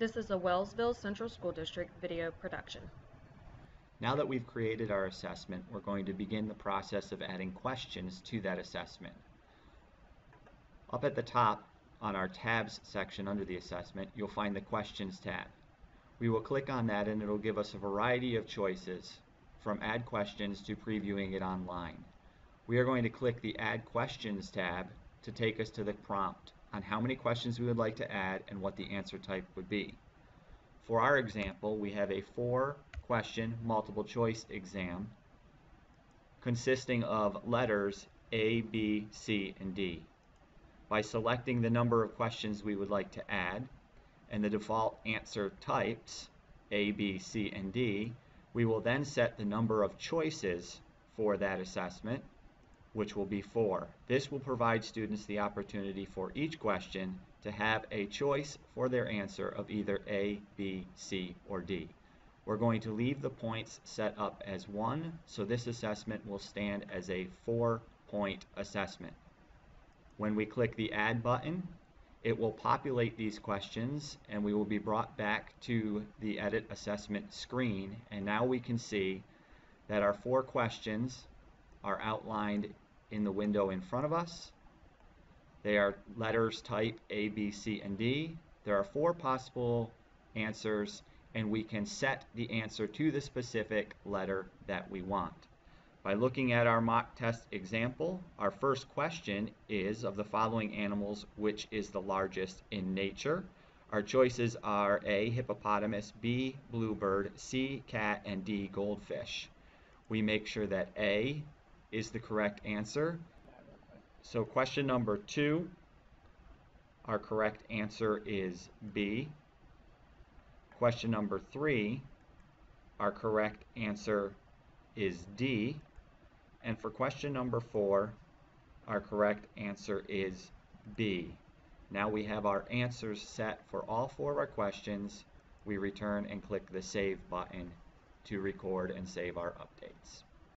This is a Wellsville Central School District video production. Now that we've created our assessment, we're going to begin the process of adding questions to that assessment. Up at the top on our tabs section under the assessment, you'll find the questions tab. We will click on that and it'll give us a variety of choices from add questions to previewing it online. We are going to click the add questions tab to take us to the prompt on how many questions we would like to add and what the answer type would be. For our example, we have a four question multiple choice exam consisting of letters A, B, C, and D. By selecting the number of questions we would like to add and the default answer types A, B, C, and D, we will then set the number of choices for that assessment, which will be four. This will provide students the opportunity for each question to have a choice for their answer of either A, B, C, or D. We're going to leave the points set up as 1, so this assessment will stand as a 4-point assessment. When we click the Add button, it will populate these questions and we will be brought back to the Edit Assessment screen and now we can see that our four questions are outlined in the window in front of us. They are letters type A, B, C, and D. There are four possible answers and we can set the answer to the specific letter that we want. By looking at our mock test example, our first question is of the following animals which is the largest in nature? Our choices are A. Hippopotamus, B. Bluebird, C. Cat, and D. Goldfish. We make sure that A is the correct answer. So question number two, our correct answer is B. Question number three, our correct answer is D. And for question number four, our correct answer is B. Now we have our answers set for all four of our questions. We return and click the Save button to record and save our updates.